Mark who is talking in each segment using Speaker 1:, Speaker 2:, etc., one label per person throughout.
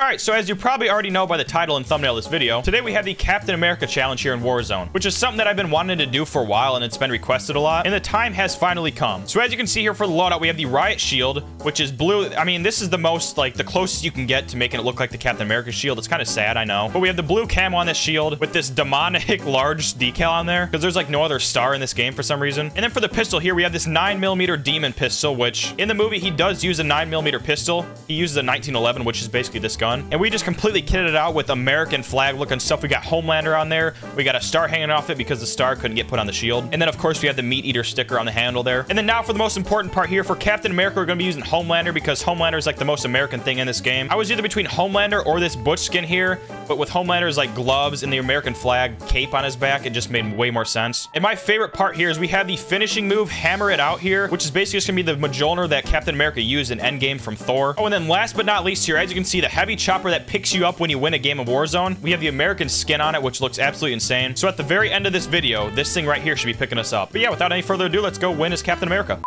Speaker 1: All right, so as you probably already know by the title and thumbnail of this video, today we have the Captain America challenge here in Warzone, which is something that I've been wanting to do for a while and it's been requested a lot, and the time has finally come. So as you can see here for the loadout, we have the Riot Shield, which is blue. I mean, this is the most, like, the closest you can get to making it look like the Captain America shield. It's kind of sad, I know. But we have the blue cam on this shield with this demonic large decal on there, because there's, like, no other star in this game for some reason. And then for the pistol here, we have this 9mm demon pistol, which in the movie, he does use a 9mm pistol. He uses a 1911, which is basically this gun. And we just completely kitted it out with American flag looking stuff. We got Homelander on there. We got a star hanging off it because the star couldn't get put on the shield. And then, of course, we have the Meat Eater sticker on the handle there. And then now for the most important part here, for Captain America, we're going to be using Homelander because Homelander is like the most American thing in this game. I was either between Homelander or this Butch skin here, but with Homelander's like gloves and the American flag cape on his back, it just made way more sense. And my favorite part here is we have the finishing move, Hammer It Out here, which is basically just going to be the Mjolnir that Captain America used in Endgame from Thor. Oh, and then last but not least here, as you can see, the heavy chopper that picks you up when you win a game of Warzone. We have the American skin on it, which looks absolutely insane. So at the very end of this video, this thing right here should be picking us up. But yeah, without any further ado, let's go win as Captain America.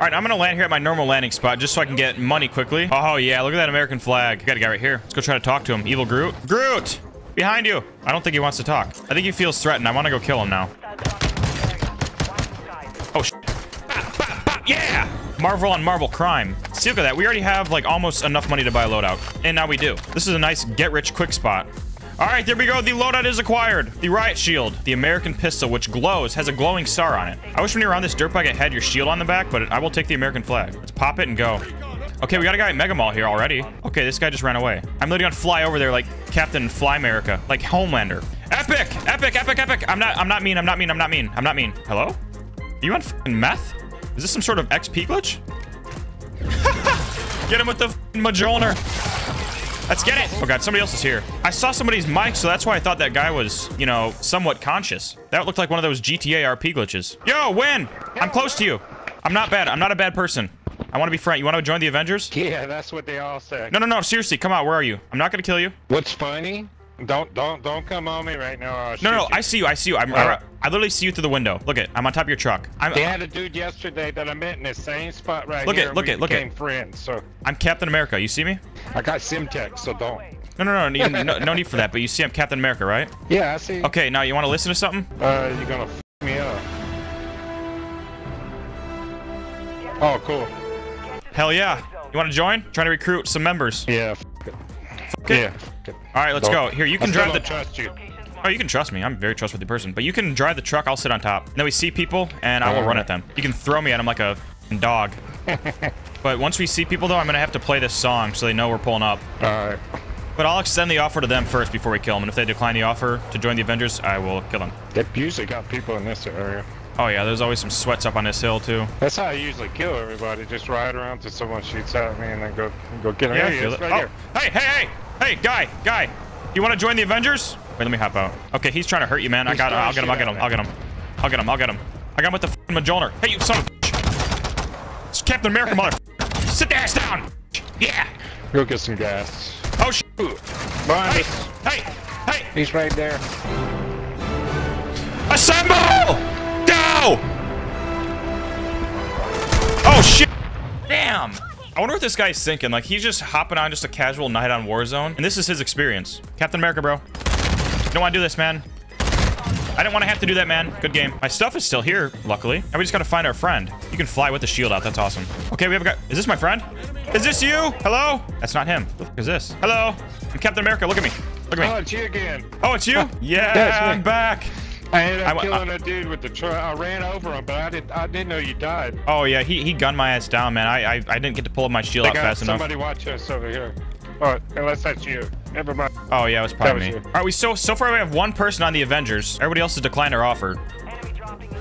Speaker 1: All right, I'm gonna land here at my normal landing spot just so I can get money quickly. Oh, yeah, look at that American flag. Got a guy right here. Let's go try to talk to him. Evil Groot. Groot! Behind you. I don't think he wants to talk. I think he feels threatened. I want to go kill him now. Oh, sh Yeah! Marvel on Marvel crime. See, look at that. We already have, like, almost enough money to buy a loadout. And now we do. This is a nice get-rich-quick spot. All right, there we go. The loadout is acquired. The Riot Shield, the American pistol, which glows, has a glowing star on it. I wish when you were on this dirt bike, it had your shield on the back, but I will take the American flag. Let's pop it and go. Okay, we got a guy at Mega Mall here already. Okay, this guy just ran away. I'm literally gonna fly over there like Captain Fly America, like Homelander. Epic, epic, epic, epic. I'm not, I'm not mean. I'm not mean. I'm not mean. I'm not mean. Hello? Are you on meth? Is this some sort of XP glitch? Get him with the Mjolnir. Let's get it. Oh god, somebody else is here. I saw somebody's mic, so that's why I thought that guy was, you know, somewhat conscious. That looked like one of those GTA RP glitches. Yo, win! I'm close to you. I'm not bad. I'm not a bad person. I want to be friend. You want to join the Avengers?
Speaker 2: Yeah, that's what they all say.
Speaker 1: No, no, no. Seriously, come out. Where are you? I'm not gonna kill you.
Speaker 2: What's funny? Don't, don't, don't come on me right now.
Speaker 1: No, no.
Speaker 2: you.
Speaker 1: I see you. I see you. I'm,
Speaker 2: Alright.
Speaker 1: I, I literally see you through the window. Look it. I'm on top of your truck. I'm,
Speaker 2: They had a dude yesterday that I met in the same spot right
Speaker 1: Look
Speaker 2: here.
Speaker 1: it, look it, look it.
Speaker 2: became friends. So
Speaker 1: I'm Captain America. You see me?
Speaker 2: I got Semtex, so don't.
Speaker 1: No, no, no. No, no, no need for that. But you see, I'm Captain America, right?
Speaker 2: Yeah, I see.
Speaker 1: Okay. Now you want to listen to something?
Speaker 2: Uh, you're gonna f me up. Oh, cool.
Speaker 1: Hell yeah. You want to join? Trying to recruit some members.
Speaker 2: Yeah. F it.
Speaker 1: it.
Speaker 2: Yeah. f.
Speaker 1: All right, let's
Speaker 2: Don't-
Speaker 1: go. Here, you can
Speaker 2: still
Speaker 1: drive the.
Speaker 2: don't trust you.
Speaker 1: Oh, you can trust me. I'm a very trustworthy person. But you can drive the truck. I'll sit on top. And then we see people, and I will run at them. You can throw me at them like a dog. but once we see people, though, I'm gonna have to play this song so they know we're pulling up.
Speaker 2: All right.
Speaker 1: But I'll extend the offer to them first before we kill them. And if they decline the offer to join the Avengers, I will kill them.
Speaker 2: They usually got people in this area.
Speaker 1: Oh yeah, there's always some sweats up on this hill too.
Speaker 2: That's how I usually kill everybody. Just ride around till someone shoots at me and then go go get him.
Speaker 1: Yeah, I
Speaker 2: There he is, right
Speaker 1: oh,
Speaker 2: here.
Speaker 1: hey, hey, hey, hey, guy, guy, you want to join the Avengers? Wait, let me hop out. Okay, he's trying to hurt you, man. I got him. I'll get him. I'll get him. I'll get him. I'll get him. I'll get him. I got him with the f***ing Mjolnir. Hey, you son of a bitch. It's Captain America, mother. Sit the ass down. Yeah.
Speaker 2: Go get some gas.
Speaker 1: Oh, sh.
Speaker 2: Behind
Speaker 1: Hey,
Speaker 2: us.
Speaker 1: hey, hey.
Speaker 2: He's right there.
Speaker 1: Assemble! Go! Oh, shit. Damn. I wonder what this guy's thinking. Like, he's just hopping on just a casual night on Warzone. And this is his experience. Captain America, bro. Don't want to do this, man. I didn't want to have to do that, man. Good game. My stuff is still here, luckily. And we just got to find our friend. You can fly with the shield out. That's awesome. Okay, we have a guy. Is this my friend? Is this you? Hello? That's not him. What the fuck is this? Hello? I'm Captain America. Look at me. Look
Speaker 2: Oh,
Speaker 1: at me.
Speaker 2: Oh, it's you again.
Speaker 1: Oh, it's you? Yeah,
Speaker 2: Yeah, it's.
Speaker 1: I'm back.
Speaker 2: I ended
Speaker 1: I
Speaker 2: up
Speaker 1: wa-
Speaker 2: killing a dude with the truck. I ran over him, but I didn't. I didn't know you died.
Speaker 1: Oh yeah, he, he gunned my ass down, man. I, I I didn't get to pull up my shield out
Speaker 2: got
Speaker 1: fast enough.
Speaker 2: somebody watch us over here. Oh, unless that's you. Never mind.
Speaker 1: Oh yeah, it was probably
Speaker 2: was
Speaker 1: me.
Speaker 2: you.
Speaker 1: All right, we so so far we have one person on the Avengers. Everybody else has declined our offer.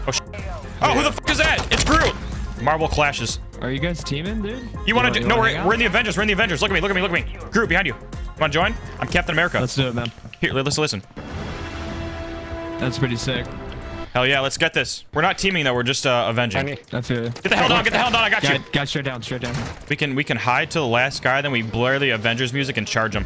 Speaker 1: Oh sh Oh, who the fuck is that? It's Groot. Marvel clashes.
Speaker 3: Are you guys teaming, dude?
Speaker 1: You want to?
Speaker 3: you
Speaker 1: No, we're, we're in the Avengers. We're in the Avengers. Look at me. Look at me. Look at me. Groot behind you. You want to join? I'm Captain America.
Speaker 3: Let's do it, man.
Speaker 1: Here, li- listen, listen.
Speaker 3: That's pretty sick.
Speaker 1: Hell yeah, let's get this. We're not teaming though. We're just uh, avenging.
Speaker 2: I need,
Speaker 3: feel you.
Speaker 1: Get the hell down. Get the hell down. I got you.
Speaker 3: Guy, guy straight down, straight down.
Speaker 1: We can we can hide to the last guy, then we blare the Avengers music and charge him.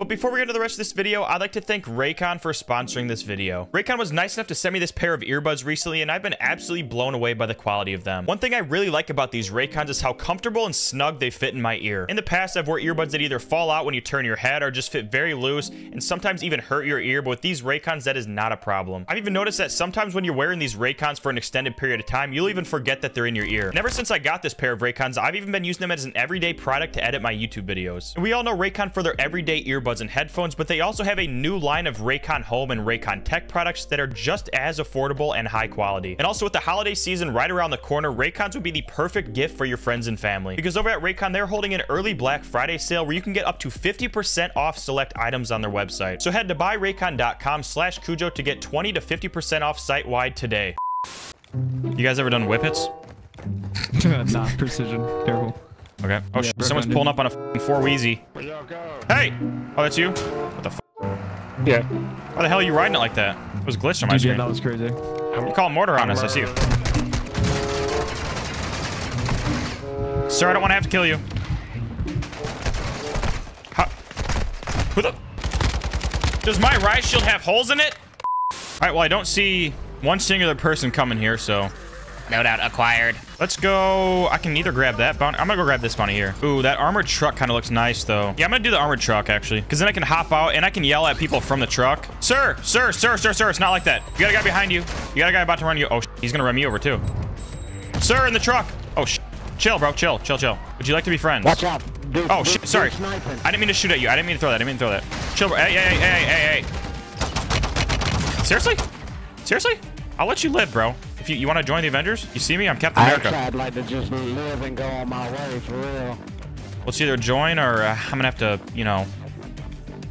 Speaker 1: But before we get into the rest of this video, I'd like to thank Raycon for sponsoring this video. Raycon was nice enough to send me this pair of earbuds recently, and I've been absolutely blown away by the quality of them. One thing I really like about these Raycons is how comfortable and snug they fit in my ear. In the past, I've worn earbuds that either fall out when you turn your head or just fit very loose and sometimes even hurt your ear, but with these Raycons, that is not a problem. I've even noticed that sometimes when you're wearing these Raycons for an extended period of time, you'll even forget that they're in your ear. And ever since I got this pair of Raycons, I've even been using them as an everyday product to edit my YouTube videos. And we all know Raycon for their everyday earbuds and headphones, but they also have a new line of Raycon Home and Raycon Tech products that are just as affordable and high quality. And also with the holiday season right around the corner, Raycons would be the perfect gift for your friends and family. Because over at Raycon, they're holding an early Black Friday sale where you can get up to 50% off select items on their website. So head to buyraycon.com slash Kujo to get 20 to 50% off site-wide today. You guys ever done whippets?
Speaker 3: Not precision. Careful.
Speaker 1: Okay. Oh,
Speaker 3: Yeah,
Speaker 1: shit. Someone's pulling up on a four wheezy.
Speaker 2: Where y'all go?
Speaker 1: Hey! Oh, that's you? What the f***?
Speaker 2: Yeah.
Speaker 1: Why the hell are you riding it like that? It was glitched on my
Speaker 3: Dude, yeah, that was crazy.
Speaker 1: You call mortar on us, I see you. Sir, I don't want to have to kill you. Huh. Who the... Does my riot shield have holes in it? Alright, well, I don't see one singular person coming here, so...
Speaker 4: No doubt acquired.
Speaker 1: Let's go... I can either grab that bounty... I'm gonna go grab this bounty here. Ooh, that armored truck kind of looks nice, though. Yeah, I'm gonna do the armored truck, actually. Because then I can hop out and I can yell at people from the truck. Sir! Sir! Sir! Sir! Sir! It's not like that. You got a guy behind you. You got a guy about to run you. Oh, sh he's gonna run me over, too. Sir, in the truck! Oh, sh Chill, bro. Chill. Chill, chill. Would you like to be friends?
Speaker 5: Watch out. Dude,
Speaker 1: Oh,
Speaker 5: dude,
Speaker 1: shit. Sorry.
Speaker 5: sniping.
Speaker 1: I didn't mean to shoot at you. I didn't mean to throw that. I didn't mean to throw that. Chill, bro. Hey, hey, hey, hey, hey, hey. Seriously? Seriously? I'll let you live, bro. If you, you want to join the Avengers, you see me? I'm Captain America.
Speaker 5: I'd like to just live and go on my way, for real.
Speaker 1: Let's either join or uh, I'm gonna have to, you know,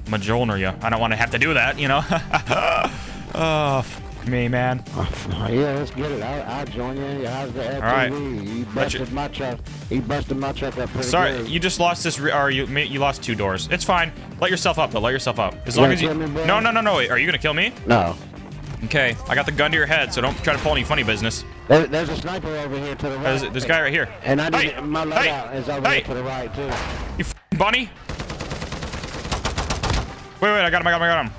Speaker 1: Mjolnir you. I don't want to have to do that, you know. oh, f me, man.
Speaker 5: Oh, yeah, let's get it. I'll, I'll join you. How's the FTV?
Speaker 1: right.
Speaker 5: He
Speaker 1: Let you-
Speaker 5: busted my truck. He busted my truck up pretty
Speaker 1: Sorry,
Speaker 5: good.
Speaker 1: you just lost this, re- or you you lost two doors. It's fine. Let yourself up though. Let yourself up. As long as you.
Speaker 5: me?
Speaker 1: No, no, no, no. Wait, are you gonna kill me?
Speaker 5: No.
Speaker 1: Okay, I got the gun to your head, so don't try to pull any funny business.
Speaker 5: There, there's a sniper over here to the right.
Speaker 1: There's this guy right here.
Speaker 5: And I
Speaker 1: Hey,
Speaker 5: my
Speaker 1: hey,
Speaker 5: loadout is over
Speaker 1: hey.
Speaker 5: here to the right, too.
Speaker 1: You f***ing bunny. Wait, wait, I got him, I got him, I got him.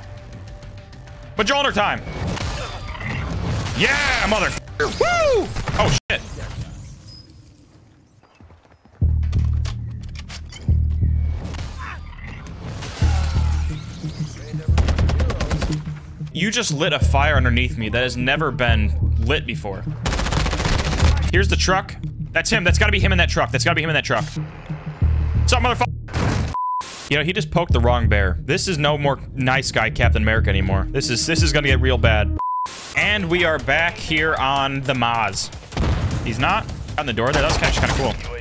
Speaker 1: Mjolnir time. Yeah, mother. Woo! Oh You just lit a fire underneath me that has never been lit before. Here's the truck. That's him. That's got to be him in that truck. That's got to be him in that truck. What's up, motherfucker? You know, he just poked the wrong bear. This is no more nice guy Captain America anymore. This is this is gonna get real bad. And we are back here on the Maz. He's not on the door there. That was actually kind of cool.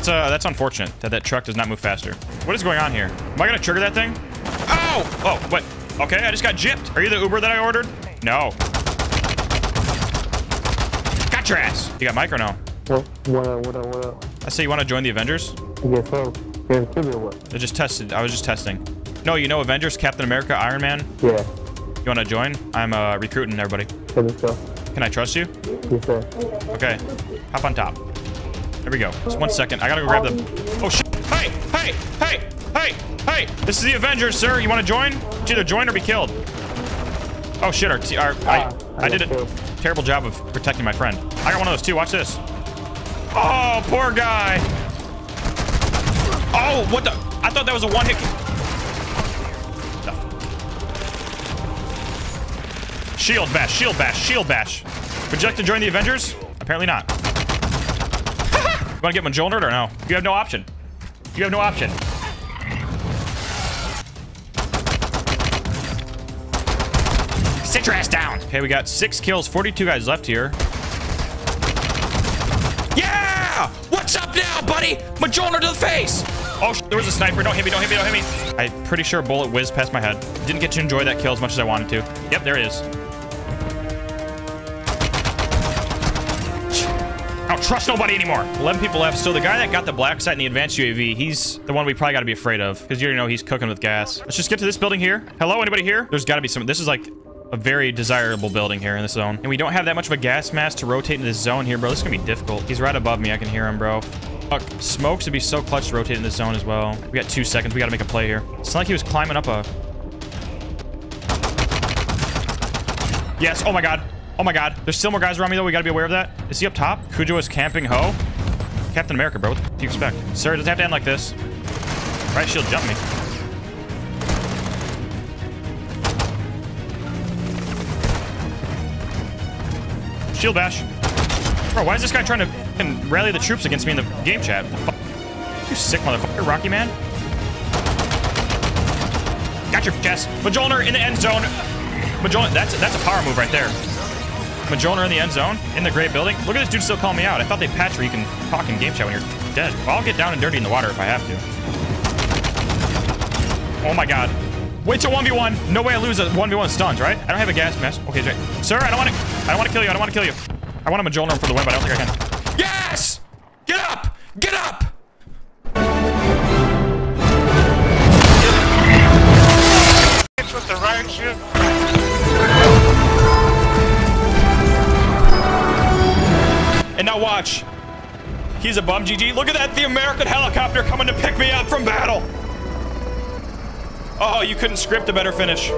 Speaker 1: That's uh that's unfortunate that that truck does not move faster. What is going on here? Am I gonna trigger that thing? Oh! Oh, what? Okay, I just got gypped. Are you the Uber that I ordered? No. Got your ass. You got mic or no?
Speaker 6: What, what up, what up, what up?
Speaker 1: I say you want to join the Avengers?
Speaker 6: Yes, Timmy or what?
Speaker 1: I just tested. I was just testing. No, you know Avengers, Captain America, Iron Man.
Speaker 6: Yeah.
Speaker 1: You want to join? I'm uh, recruiting everybody.
Speaker 6: Let me go.
Speaker 1: Can I trust you?
Speaker 6: Yes, sir.
Speaker 1: Okay. Hop on top. There we go. Just one second. I gotta go grab the. Oh shit! Hey! Hey! Hey! Hey! Hey! This is the Avengers, sir. You want to join? It's either join or be killed. Oh shit! Our, our I,
Speaker 6: Ah,
Speaker 1: I
Speaker 6: I
Speaker 1: did a terrible job of protecting my friend. I got one of those too. Watch this. Oh, poor guy. Oh, what the? I thought that was a one hit. Shield bash, shield bash, shield bash. Would you like to join the Avengers? Apparently not. You want to get Mjolnir or no? You have no option. You have no option. Sit your ass down. Okay, we got six kills, 42 guys left here. Yeah! What's up now, buddy? Mjolnir to the face! Oh, there was a sniper. Don't hit me, don't hit me, don't hit me. I'm pretty sure a bullet whizzed past my head. Didn't get to enjoy that kill as much as I wanted to. Yep, there it is. I don't trust nobody anymore. 11 people left. So the guy that got the black site in the advanced UAV, he's the one we probably got to be afraid of because you already know he's cooking with gas. Let's just get to this building here. Hello, anybody here? There's got to be some. This is like a very desirable building here in this zone. And we don't have that much of a gas mask to rotate into this zone here, bro. This is going to be difficult. He's right above me. I can hear him, bro. Fuck. Smokes would be so clutch to rotate in this zone as well. We got two seconds. We gotta make a play here. It's not like he was climbing up a... Yes. Oh my god. Oh my god. There's still more guys around me though. We gotta be aware of that. Is he up top? Kujo is camping Ho. Captain America, bro. What do you expect? Sir, it doesn't have to end like this. Riot shield jump me. Shield bash. Bro, why is this guy trying to rally the troops against me in the game chat? The? You sick motherfucker, Rocky man. Got your chest. Mjolnir in the end zone. Mjolnir, that's that's a power move right there. Mjolnir in the end zone, in the great building. Look at this dude still calling me out. I thought they patched where you can talk in game chat when you're dead. Well, I'll get down and dirty in the water if I have to. Oh my god. Wait till 1v1. No way I lose a 1v1 stuns, right? I don't have a gas mask. Okay, Jay. Sir, I don't want to I don't want to kill you. I don't want to kill you. I want a Mjolnir for the win, but I don't think I can. Yes! Get up! Get up!
Speaker 2: It's with the right shit.
Speaker 1: And now watch. He's a bum, GG. Look at that, the American helicopter coming to pick me up from battle. Oh, you couldn't script a better finish.